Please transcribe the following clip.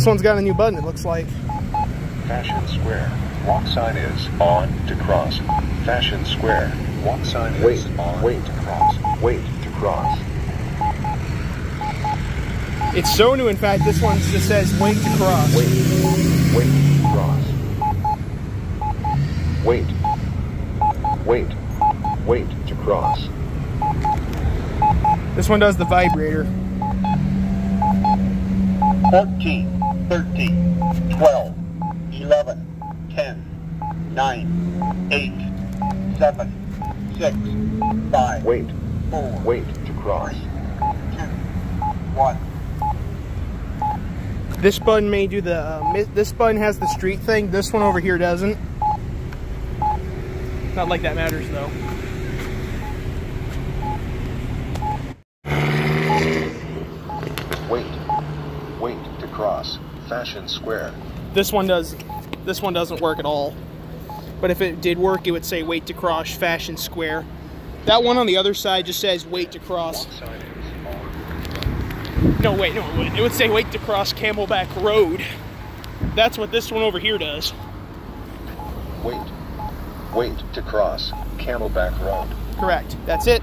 This one's got a new button, it looks like. Fashion Square. Walk sign is on to cross. Fashion Square. Walk sign is Wait, on wait. to cross. Wait to cross. It's so new, in fact, this one just says wait to cross. Wait. Wait to cross. Wait. Wait. Wait to cross. This one does the vibrator. 14, 13, 12, 11, 10, 9, 8, 7, 6, 5, Wait. 4, Wait to cross. 2, 1. This button may do the, uh, this button has the street thing, this one over here doesn't. Not like that matters though. Wait. Wait to cross. Fashion Square. This one does, this one doesn't work at all. But if it did work, it would say wait to cross Fashion Square. That one on the other side just says wait to cross. Walk sign is on. No, wait, no, it wouldn't. It would say wait to cross Camelback Road. That's what this one over here does. Wait. Wait to cross. Camelback Road. Correct. That's it.